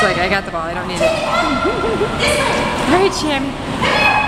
Like, I got the ball, I don't need it. All right, Shammy.